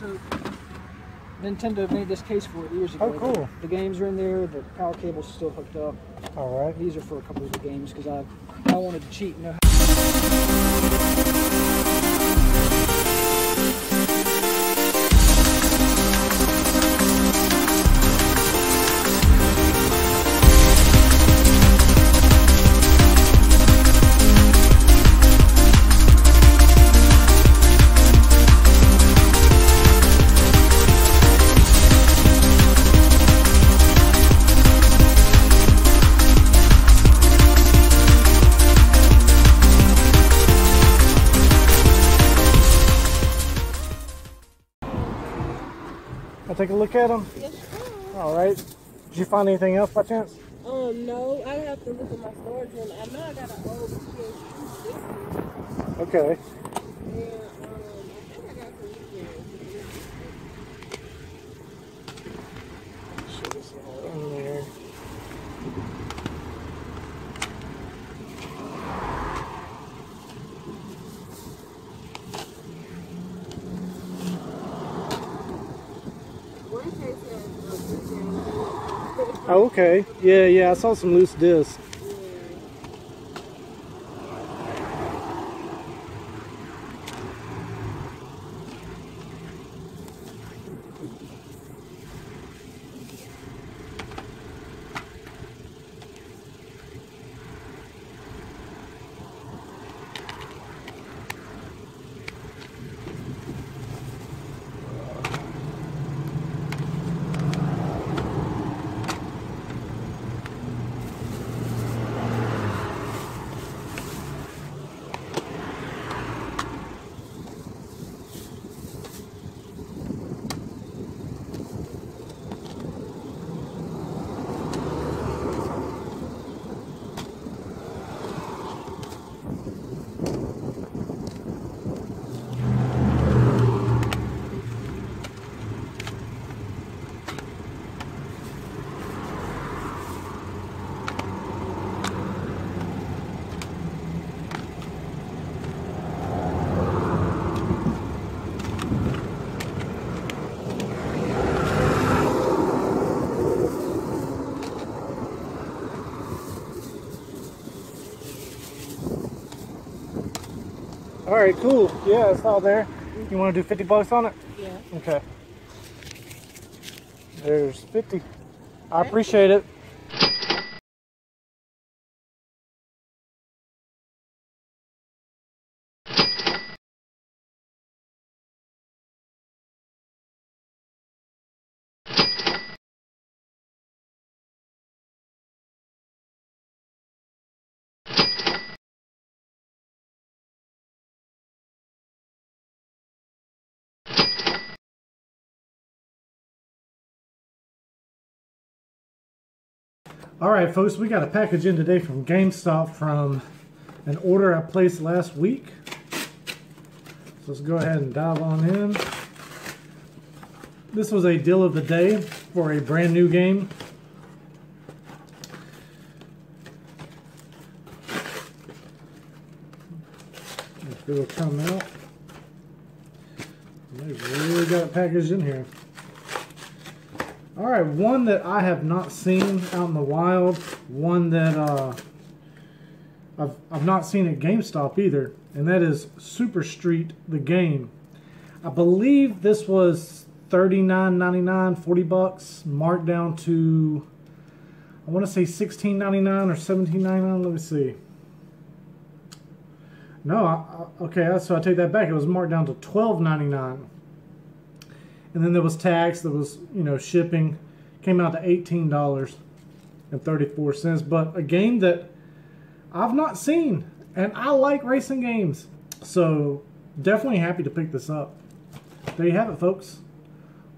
So Nintendo made this case for it years oh, ago. Oh, cool. The games are in there. The power cable's still hooked up. All right. These are for a couple of the games because I I wanted to cheat and know how. Look at them. Yes. All right. Did you find anything else by chance? Um, no, I have to look at my storage room. I know I got an old PS2 Okay. and um, I think I got some weekends. Shit, it's all in there. One case has a weekend. Oh, okay. Yeah, yeah. I saw some loose discs. Right, cool. Yeah, it's all there. You want to do 50 bucks on it? Yeah. Okay. There's 50. I appreciate it. All right, folks, we got a package in today from GameStop from an order I placed last week. So let's go ahead and dive on in. This was a deal of the day for a brand new game. If it'll come out. They've really got it packaged in here. All right, one that I have not seen out in the wild, one that uh, I've, I've not seen at GameStop either, and that is Super Street, the game. I believe this was $39.99, 40 bucks, marked down to, I want to say $16.99 or $17.99. Let me see. No, I, okay, so I take that back. It was marked down to $12.99 and then there was tax there was you know shipping came out to $18 and 34 cents but a game that i've not seen and i like racing games so definitely happy to pick this up there you have it folks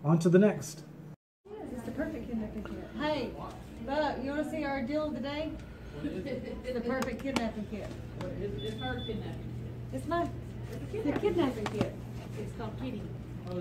on to the next It's the perfect kidnapping kit. Hey, Buck, you wanna see our deal of the day? The perfect kidnapping kit. It's her kidnapping. kit. It's my, the kidnapping kit. It's called Kitty. Oh,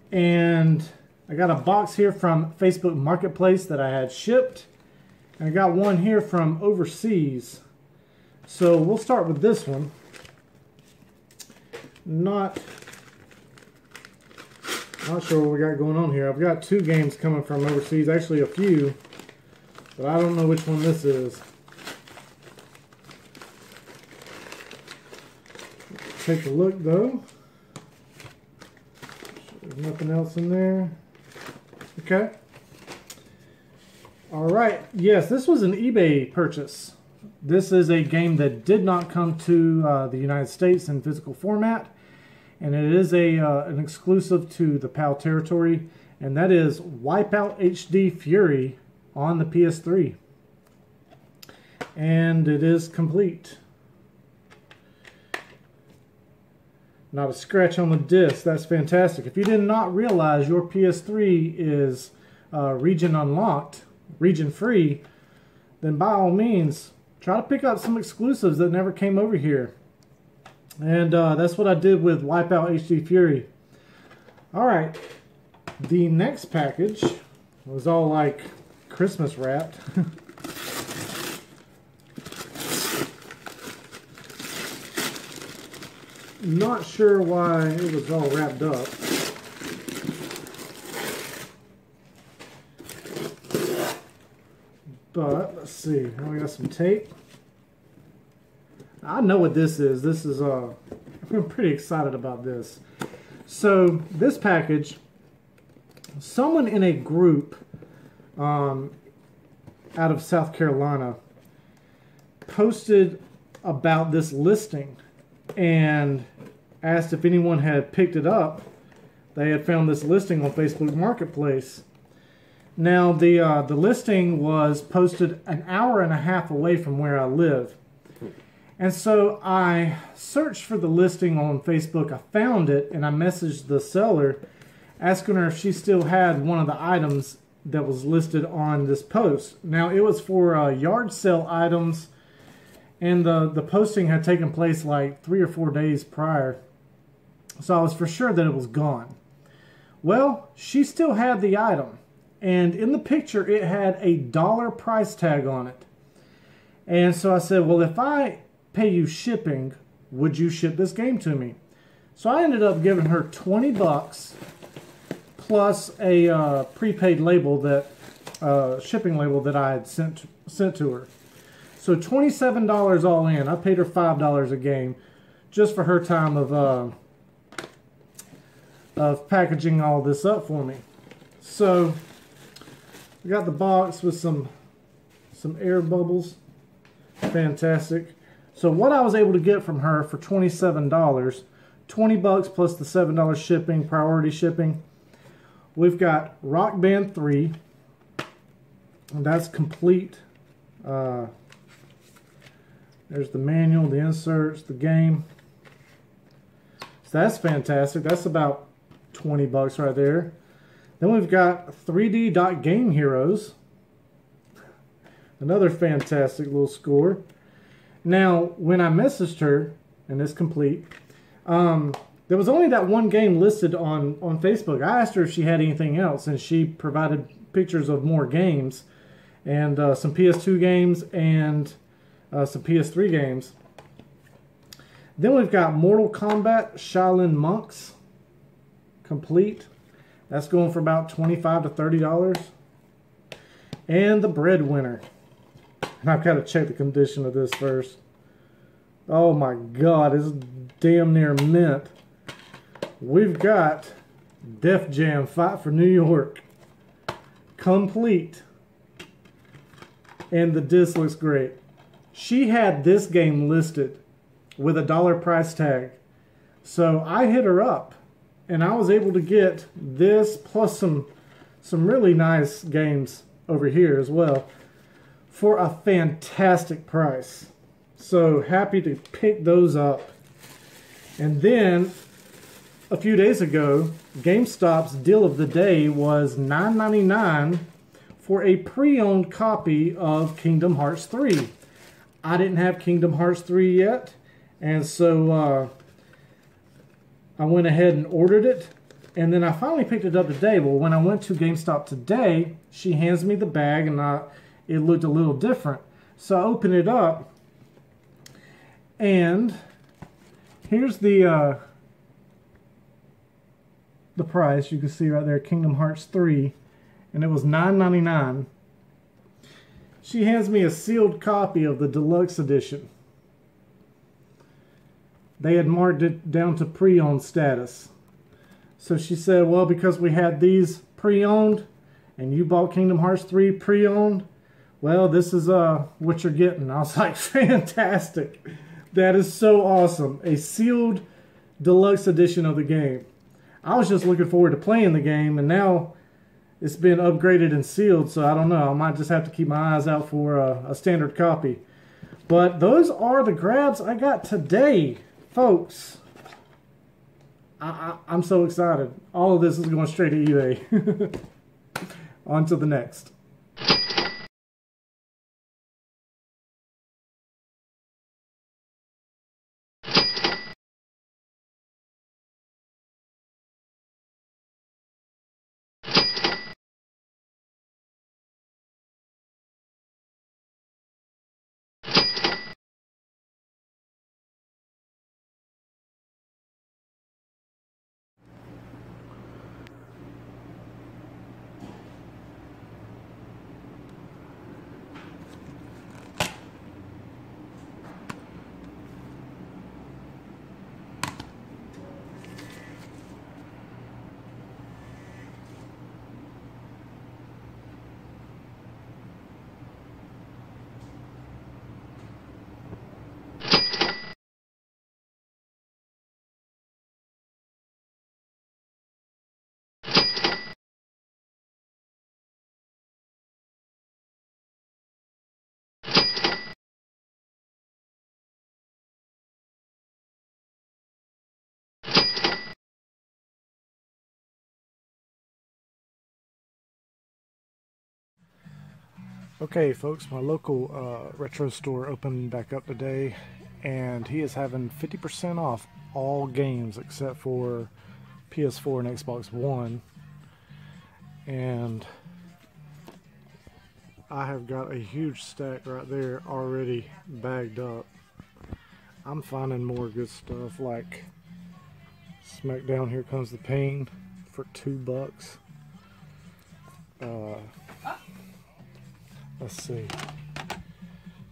and I got a box here from Facebook Marketplace that I had shipped, and I got one here from overseas. So we'll start with this one. Not, not sure what we got going on here. I've got two games coming from overseas, actually a few, but I don't know which one this is. Take a look though. There's nothing else in there. Okay. All right. Yes, this was an eBay purchase. This is a game that did not come to uh, the United States in physical format, and it is a uh, an exclusive to the PAL territory, and that is Wipeout HD Fury on the PS3. And it is complete. Not a scratch on the disc. That's fantastic. If you did not realize your PS3 is uh, region unlocked, region free, then by all means, try to pick up some exclusives that never came over here. And uh, that's what I did with Wipeout HD Fury. Alright, the next package was all like Christmas wrapped. Not sure why it was all wrapped up. But let's see. Now we got some tape. I know what this is. This is uh I'm pretty excited about this. So this package, someone in a group um, out of South Carolina posted about this listing and asked if anyone had picked it up. They had found this listing on Facebook Marketplace. Now the uh, the listing was posted an hour and a half away from where I live, and so I searched for the listing on Facebook. I found it and I messaged the seller, asking her if she still had one of the items that was listed on this post. Now it was for uh, yard sale items and the the posting had taken place like three or four days prior. So i was for sure that it was gone. Well she still had the item. And in the picture it had a dollar price tag on it. And so i said well if i pay you shipping would you ship this game to me? So i ended up giving her 20 bucks plus a uh, prepaid label that uh, shipping label that i had sent sent to her so $27 all in. I paid her $5 a game just for her time of uh, of packaging all this up for me. So we got the box with some some air bubbles. Fantastic. So what I was able to get from her for $27, 20 bucks plus the $7 shipping, priority shipping. We've got Rock Band 3. And that's complete. Uh, there's the manual, the inserts, the game. So that's fantastic. That's about 20 bucks right there. Then we've got 3D Dot Game Heroes. Another fantastic little score. Now, when I messaged her, and it's complete, um, there was only that one game listed on, on Facebook. I asked her if she had anything else, and she provided pictures of more games and uh, some PS2 games and uh, some PS3 games. Then we've got Mortal Kombat Shaolin Monks complete. That's going for about 25 to $30. And the Breadwinner. And I've got to check the condition of this first. Oh my god, it's damn near mint. We've got Def Jam Fight for New York. Complete. And the disc looks great. She had this game listed with a dollar price tag. So I hit her up and I was able to get this plus some some really nice games over here as well for a fantastic price. So happy to pick those up. And then a few days ago, GameStop's deal of the day was $9.99 for a pre-owned copy of Kingdom Hearts 3. I didn't have Kingdom Hearts 3 yet, and so uh, I went ahead and ordered it. And then I finally picked it up today. Well, when I went to GameStop today, she hands me the bag and I, it looked a little different. So I open it up and here's the uh, the price. You can see right there, Kingdom Hearts 3. And it was $9.99. She hands me a sealed copy of the deluxe edition. They had marked it down to pre-owned status. So she said, well, because we had these pre-owned and you bought Kingdom Hearts 3 pre-owned, well, this is uh what you're getting. I was like, fantastic. That is so awesome. A sealed deluxe edition of the game. I was just looking forward to playing the game, and now it's been upgraded and sealed, so I don't know. I might just have to keep my eyes out for a, a standard copy. But those are the grabs I got today, folks. I, I, am so excited. All of this is going straight to eBay. On to the next. Okay, folks, my local uh, retro store opened back up today, and he is having 50% off all games except for PS4 and Xbox One. And I have got a huge stack right there already bagged up. I'm finding more good stuff like SmackDown Here Comes the Pain for two bucks. Uh, Let's see.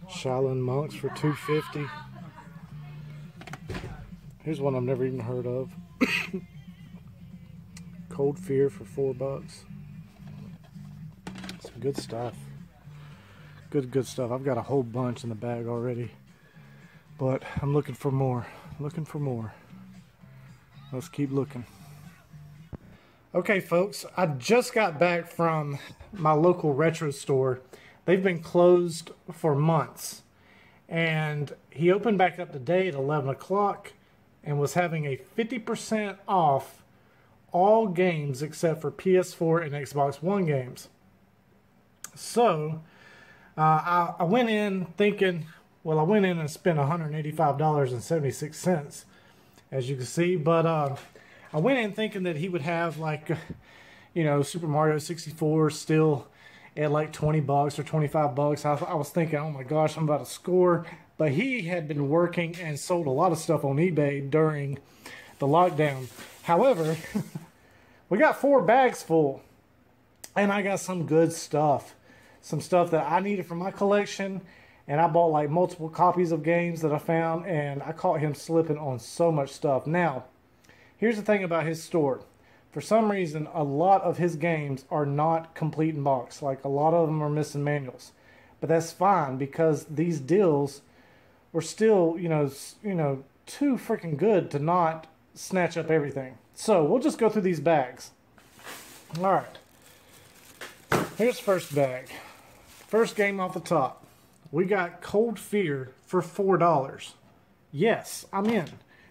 Shaolin Monks for 250. Here's one I've never even heard of. Cold Fear for four bucks. Some good stuff. Good, good stuff. I've got a whole bunch in the bag already. But I'm looking for more. Looking for more. Let's keep looking. Okay, folks, I just got back from my local retro store They've been closed for months. And he opened back up today at 11 o'clock and was having a 50% off all games except for PS4 and Xbox One games. So uh, I, I, went in thinking, well, I went in and spent $185.76, as you can see, but uh, I went in thinking that he would have like, you know, Super Mario 64 still at like 20 bucks or 25 bucks. I, I was thinking, oh my gosh, I'm about to score. But he had been working and sold a lot of stuff on eBay during the lockdown. However, we got four bags full. And I got some good stuff. Some stuff that I needed for my collection. And I bought like multiple copies of games that I found. And I caught him slipping on so much stuff. Now, here's the thing about his store for some reason, a lot of his games are not complete in box. Like a lot of them are missing manuals, but that's fine because these deals were still, you know, you know, too freaking good to not snatch up everything. So we'll just go through these bags. All right. Here's first bag. First game off the top. We got Cold Fear for four dollars. Yes, I'm in.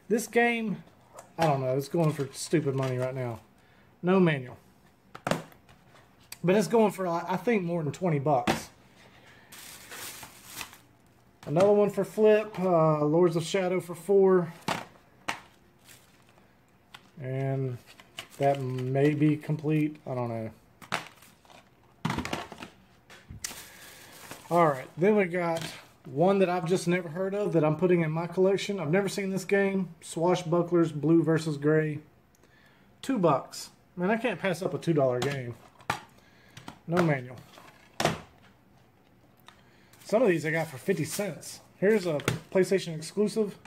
This game, I don't know, it's going for stupid money right now. No manual. But it's going for, I think, more than 20 bucks. Another one for Flip. Uh, Lords of Shadow for 4. And that may be complete. I don't know. All right, then we got one that I've just never heard of that I'm putting in my collection. I've never seen this game. Swashbucklers Blue versus Gray. Two bucks. Man, I can't pass up a two dollar game. No manual. Some of these I got for 50 cents. Here's a PlayStation exclusive.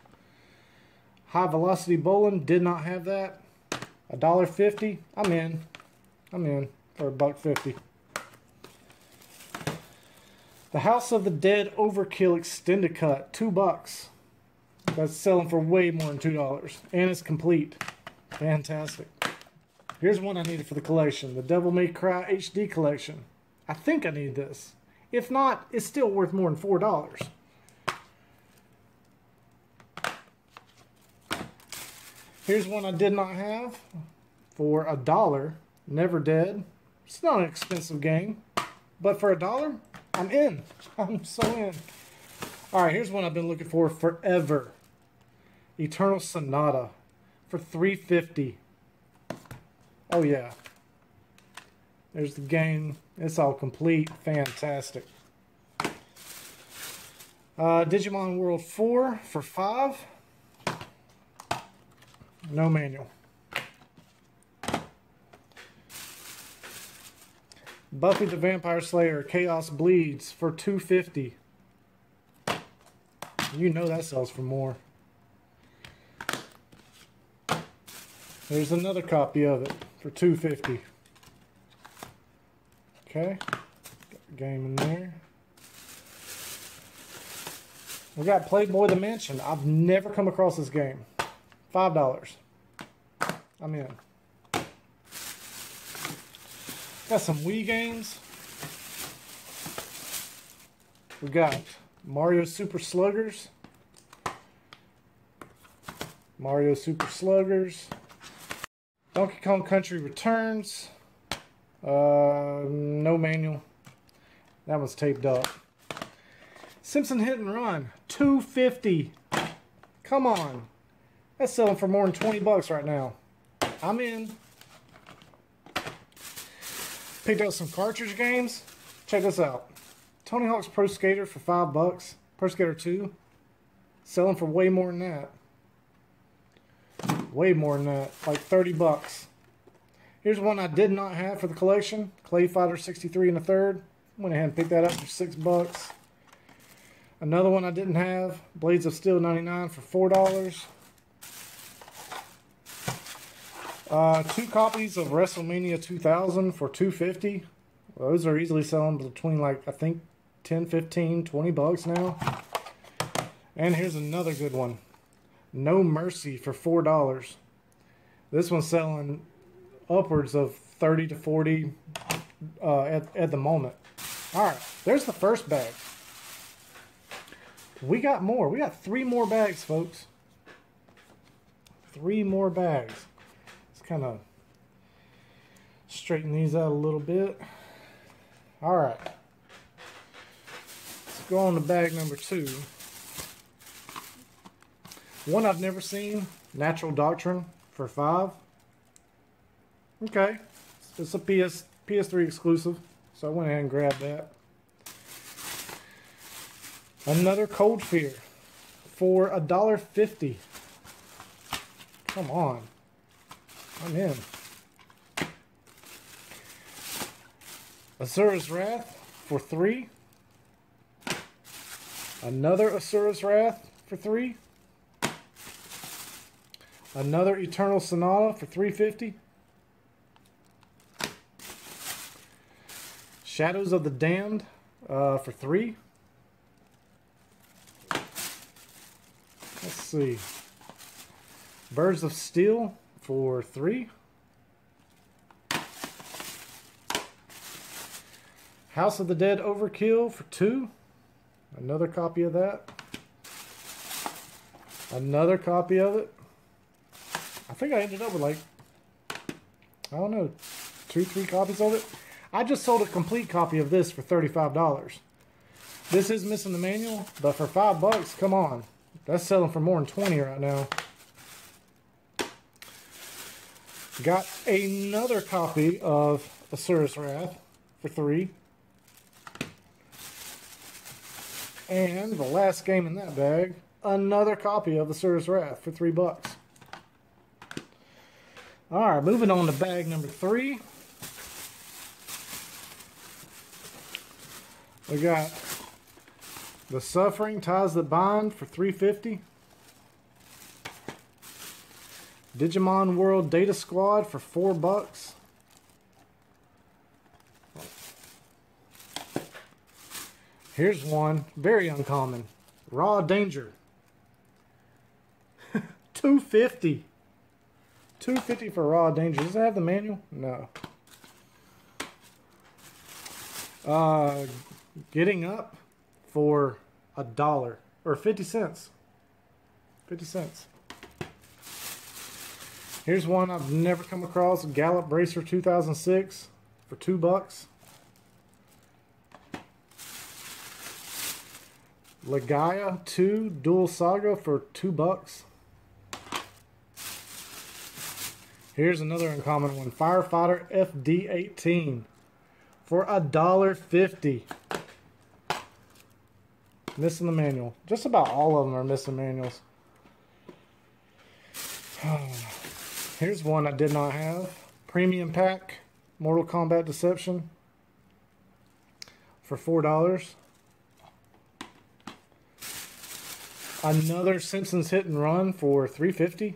High Velocity Bowling did not have that. A dollar fifty. I'm in. I'm in for a buck fifty. The House of the Dead Overkill Extended Cut, two bucks. That's selling for way more than two dollars, and it's complete. Fantastic. Here's one I needed for the collection: the Devil May Cry HD collection. I think I need this. If not, it's still worth more than four dollars. Here's one I did not have for a dollar. Never Dead. It's not an expensive game, but for a dollar, I'm in. I'm so in. All right, here's one I've been looking for forever. Eternal Sonata for 350. Oh yeah. There's the game. It's all complete. Fantastic. Uh, Digimon World 4 for 5. No manual. Buffy the Vampire Slayer Chaos Bleeds for 250. You know that sells for more. There's another copy of it for 250. Okay. Game in there. We got Playboy the Mansion. I've never come across this game. Five dollars. I'm in. Got some Wii games. We got Mario Super Sluggers. Mario Super Sluggers. Donkey Kong Country Returns. Uh, no manual. That one's taped up. Simpson Hit and Run. 250 Come on. That's selling for more than 20 bucks right now. I'm in. Picked up some cartridge games. Check this out. Tony Hawk's Pro Skater for five bucks. Pro Skater 2. Selling for way more than that. Way more than that. Like 30 bucks. Here's one I did not have for the collection. Clay Fighter 63 and a third. Went ahead and picked that up for six bucks. Another one I didn't have. Blades of Steel 99 for four dollars. Uh, two copies of WrestleMania 2000 for 250. Those are easily selling between like I think 10, 15, 20 bucks now. And here's another good one. No Mercy for four dollars. This one's selling upwards of 30 to 40 uh, at, at the moment. All right, there's the first bag. We got more. We got three more bags, folks. Three more bags Let's kind of straighten these out a little bit. All right. Let's go on to bag number two. One I've never seen, Natural Doctrine for five. Okay. It's a PS PS3 exclusive, so I went ahead and grabbed that. Another Cold Fear for a dollar fifty. Come on. I'm in. Asura's Wrath for three. Another Asura's Wrath for three. Another Eternal Sonata for 350. Shadows of the Damned uh, for three. Let's see. Birds of Steel for three. House of the Dead Overkill for two. Another copy of that. Another copy of it. I think I ended up with like, I don't know, two, three copies of it. I just sold a complete copy of this for $35. This is missing the manual, but for five bucks, come on. That's selling for more than 20 right now. Got another copy of Asuras Wrath for three. And the last game in that bag, another copy of the Asuras Wrath for three bucks. Alright, moving on to bag number three. We got The Suffering Ties That Bind for 350 Digimon World Data Squad for four bucks. Here's one, very uncommon. Raw Danger. 250 250 for Raw Danger. Does it have the manual? No. Uh, getting up for a dollar or 50 cents. 50 cents. Here's one I've never come across, Gallop Racer 2006 for two bucks. Legaia 2 Dual Saga for two bucks. Here's another uncommon one, Firefighter FD18 for a dollar fifty. Missing the manual. Just about all of them are missing manuals. Here's one I did not have. Premium pack, Mortal Kombat Deception for $4. Another Simpsons Hit and Run for 350 Is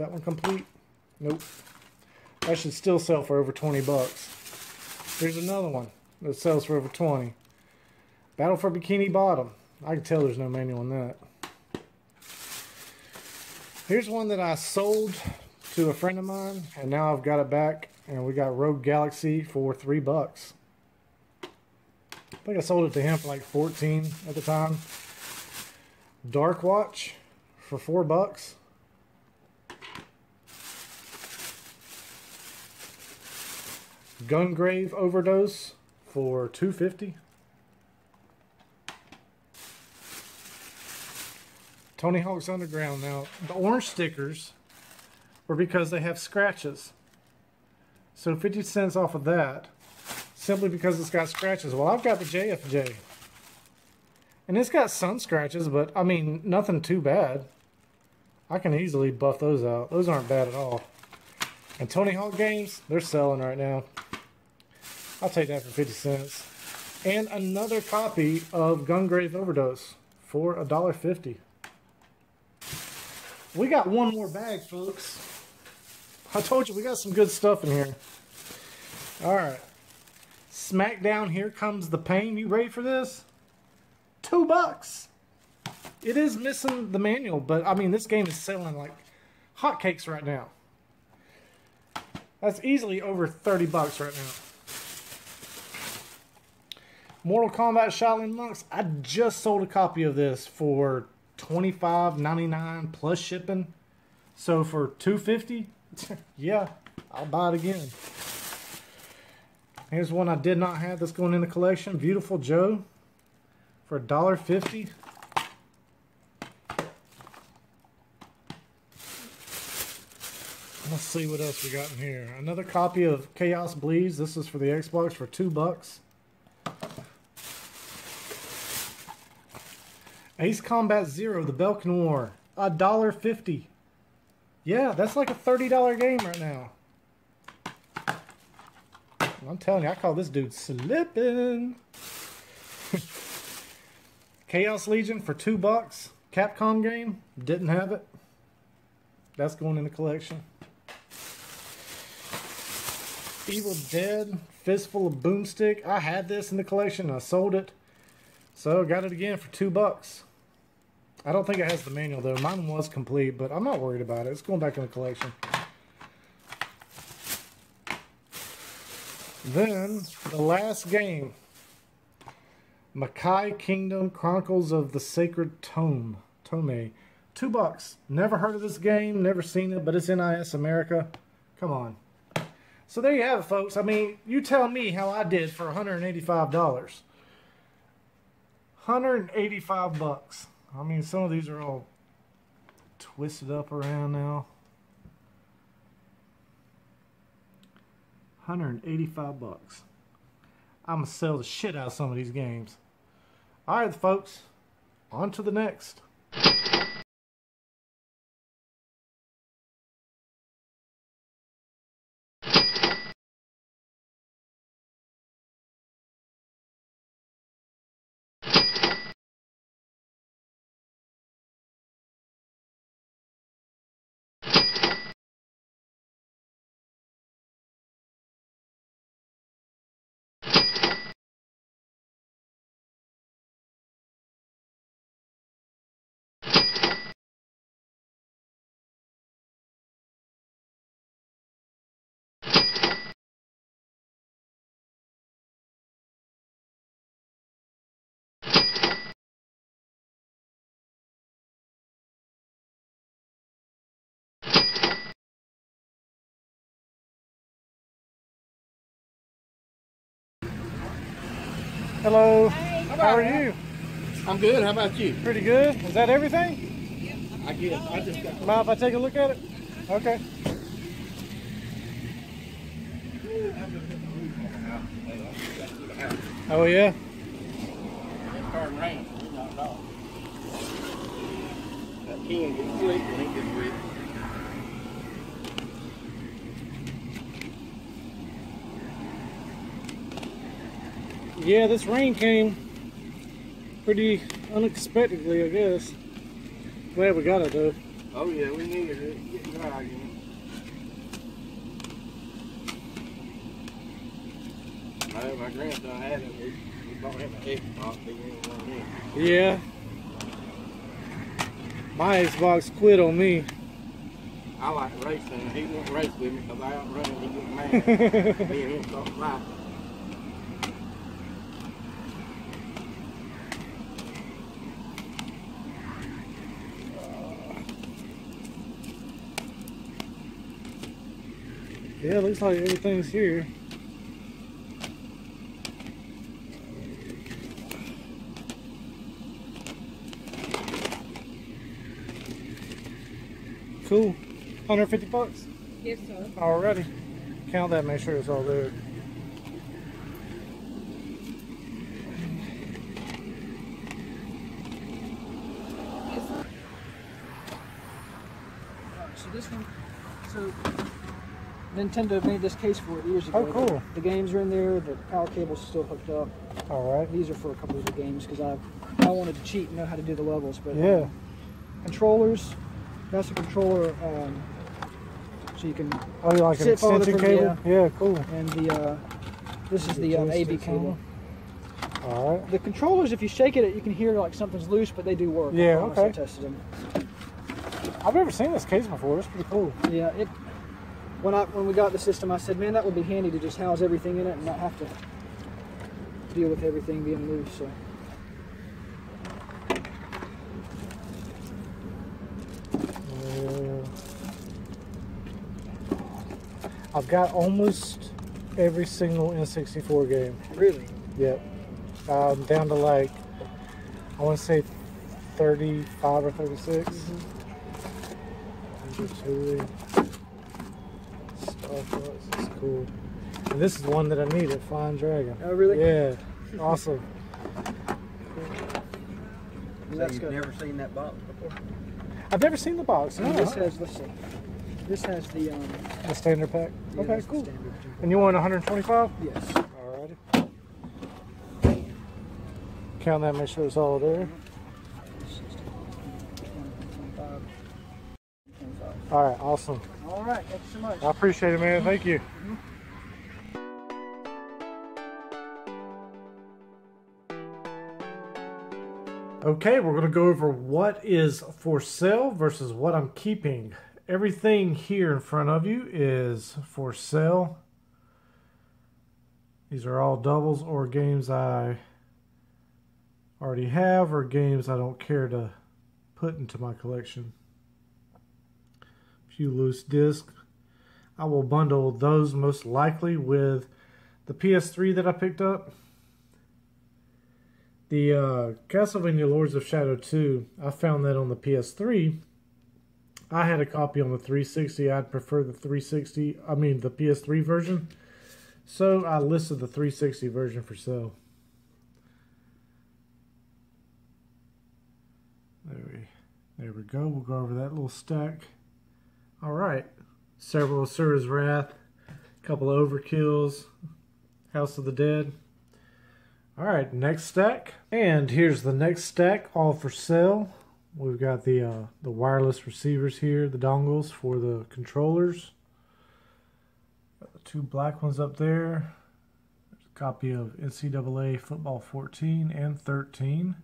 that one complete? Nope. That should still sell for over 20 bucks. Here's another one that sells for over 20 Battle for Bikini Bottom. I can tell there's no manual on that. Here's one that I sold to a friend of mine, and now I've got it back, and we got Rogue Galaxy for three bucks. I think I sold it to him for like 14 at the time. Dark Watch for four bucks. Gungrave Overdose for 250 Tony Hawk's Underground. Now, the orange stickers were because they have scratches. So 50 cents off of that, simply because it's got scratches. Well, I've got the JFJ. And it's got some scratches, but, I mean, nothing too bad. I can easily buff those out. Those aren't bad at all. And Tony Hawk games, they're selling right now. I'll take that for 50 cents. And another copy of Gungrave Overdose for $1.50. We got one more bag, folks. I told you we got some good stuff in here. All right. SmackDown, here comes the pain. You ready for this? Two bucks. It is missing the manual, but I mean, this game is selling like hotcakes right now. That's easily over 30 bucks right now. Mortal Kombat Shaolin Monks. I just sold a copy of this for $25.99 plus shipping. So for 250 yeah, I'll buy it again. Here's one I did not have that's going in the collection. Beautiful Joe for $1.50. Let's see what else we got in here. Another copy of Chaos Bleeds. This is for the Xbox for two bucks. Ace Combat Zero, the Belkan War, a dollar fifty. Yeah, that's like a thirty dollar game right now. I'm telling you, I call this dude slipping. Chaos Legion for two bucks. Capcom game, didn't have it. That's going in the collection. Evil Dead, Fistful of Boomstick. I had this in the collection. I sold it. So got it again for two bucks. I don't think it has the manual though. Mine was complete, but I'm not worried about it. It's going back in the collection. Then, the last game. Makai Kingdom Chronicles of the Sacred Tome. Tome. Two bucks. Never heard of this game, never seen it, but it's NIS America. Come on. So there you have it, folks. I mean, you tell me how I did for $185. 185 bucks. I mean, some of these are all twisted up around now. 185 bucks. I'm going to sell the shit out of some of these games. All right, folks. On to the next. Hello. How are you? I'm good. How about you? Pretty good. Is that everything? I guess. I just got. Mind if I take a look at it? Okay. Oh yeah. It started raining. It knocked off. That can get slick when it gets Yeah, this rain came pretty unexpectedly, I guess. Glad we got it though. Oh yeah, we needed it. Getting dry again. My, my grandson had it. We, we bought him an Xbox. He didn't want. Yeah. My Xbox quit on me. I like racing. He won't race with me because I outrun him. He gets mad. me and him start fighting. Yeah, looks like everything's here. Cool. 150 bucks. Yes, sir. Alrighty. Count that, make sure it's all there. So this one, so Nintendo made this case for it years ago. Oh, cool. The games are in there. The power cable's still hooked up. Alright. These are for a couple of the games because I I wanted to cheat and know how to do the levels. But uh, Yeah. controllers. That's a controller. Um, so you can Oh, you like an extension cable? Yeah, cool. and the uh, this is the um, AB cable. Alright. The controllers, if you shake it, you can hear like something's loose, but they do work. Yeah, okay. I tested them. I've never seen this case before. It's pretty cool. Yeah, it. When I when we got the system, I said, man, that would be handy to just house everything in it and not have to deal with everything being loose. So. I've got almost every single N64 game. Really? Yep. Um, down to like, I want to say 35 or 36. Ratatouille. Star Fox is cool. And this is one that I need needed, Flying Dragon. Oh, really? Yeah. Awesome. That's good. never seen that box before? I've never seen the box. No, this has let's see. This has the um. the standard pack. yeah, Okay, cool. And you want 125? Yes. Alrighty. Count that, make sure it's all there. Alright, awesome. All right. Thank you so much. I appreciate it, man. Thank you. Okay, we're going to go over what is for sale versus what I'm keeping. Everything here in front of you is for sale. These are all doubles or games I already have or games I don't care to put into my collection. Few loose discs. I will bundle those most likely with the PS3 that I picked up. The uh, Castlevania Lords of Shadow 2, I found that on the PS3. I had a copy on the 360. I'd prefer the 360, I mean the PS3 version. So I listed the 360 version for sale. There we, there we go. We'll go over that little stack. All right. Several Asura's Wrath, a couple of Overkills, House of the Dead. All right, next stack. And here's the next stack, all for sale. We've got the uh, the wireless receivers here, the dongles for the controllers. Got the two black ones up there. There's a copy of NCAA Football 14 and 13.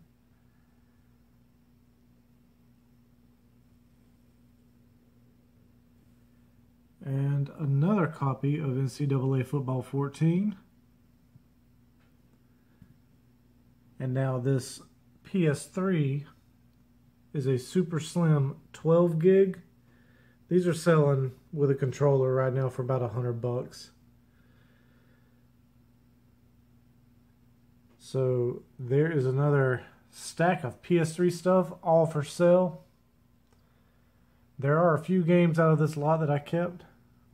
And another copy of NCAA Football 14. And now this PS3 is a super slim 12 gig. These are selling with a controller right now for about a hundred bucks. So there is another stack of PS3 stuff all for sale. There are a few games out of this lot that I kept.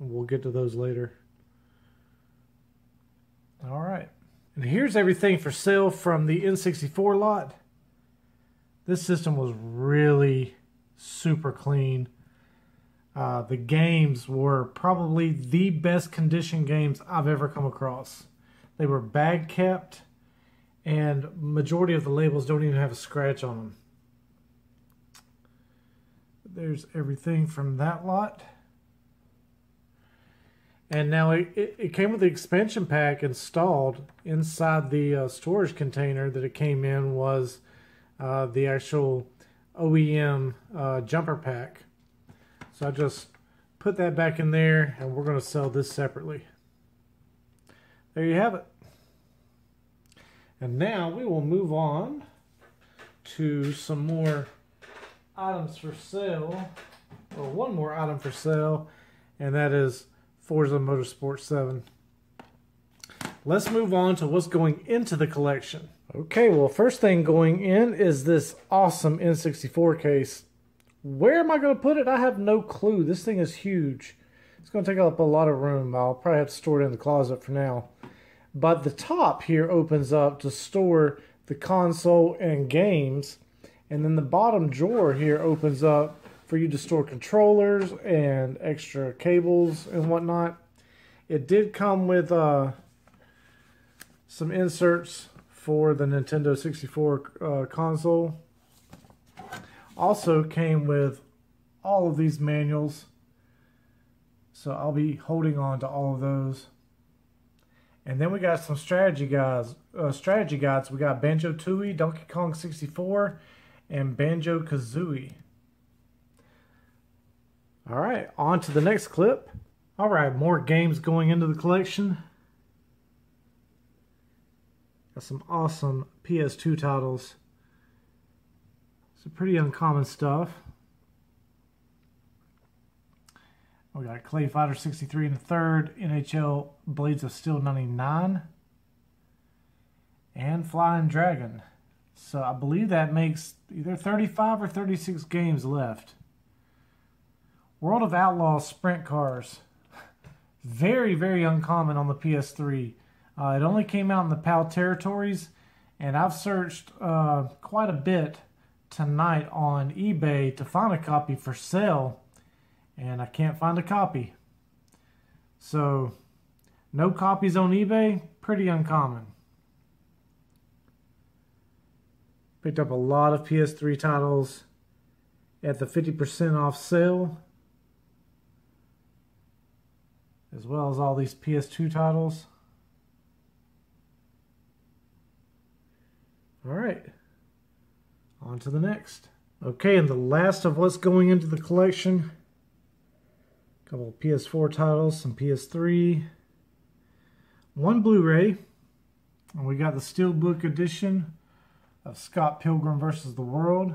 We'll get to those later. All right. And here's everything for sale from the N64 lot. This system was really super clean. Uh, the games were probably the best condition games I've ever come across. They were bag kept, and majority of the labels don't even have a scratch on them. There's everything from that lot. And now it, it, it, came with the expansion pack installed inside the uh, storage container that it came in was uh, the actual OEM uh, jumper pack. So I just put that back in there and we're going to sell this separately. There you have it. And now we will move on to some more items for sale, or one more item for sale, and that is Forza Motorsport 7. Let's move on to what's going into the collection. Okay, well, first thing going in is this awesome N64 case. Where am I going to put it? I have no clue. This thing is huge. It's going to take up a lot of room. I'll probably have to store it in the closet for now. But the top here opens up to store the console and games. And then the bottom drawer here opens up for you to store controllers and extra cables and whatnot. It did come with uh, some inserts for the Nintendo 64 uh, console. Also came with all of these manuals. So I'll be holding on to all of those. And then we got some strategy guides. Uh, strategy guides. We got Banjo Tooie, Donkey Kong 64, and Banjo Kazooie. All right, on to the next clip. All right, more games going into the collection. Got some awesome PS2 titles. Some pretty uncommon stuff. We got Clay Fighter 63 in the third, NHL Blades of Steel 99, and Flying Dragon. So I believe that makes either 35 or 36 games left. World of Outlaws sprint cars. Very, very uncommon on the PS3. Uh, it only came out in the PAL territories, and I've searched uh, quite a bit tonight on eBay to find a copy for sale, and I can't find a copy. So, no copies on eBay, pretty uncommon. Picked up a lot of PS3 titles at the 50% off sale as well as all these PS2 titles. All right, on to the next. Okay, and the last of what's going into the collection, a couple of PS4 titles, some PS3, one Blu-ray, and we got the Steelbook edition of Scott Pilgrim vs. the World,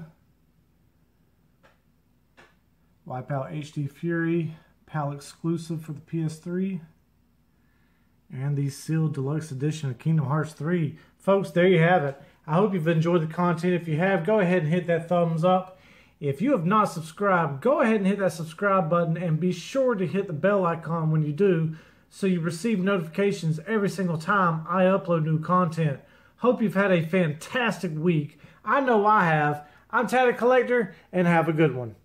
Wipeout HD Fury, PAL exclusive for the PS3. And the sealed deluxe edition of Kingdom Hearts 3. Folks, there you have it. I hope you've enjoyed the content. If you have, go ahead and hit that thumbs up. If you have not subscribed, go ahead and hit that subscribe button and be sure to hit the bell icon when you do so you receive notifications every single time I upload new content. Hope you've had a fantastic week. I know I have. I'm Tatted Collector, and have a good one.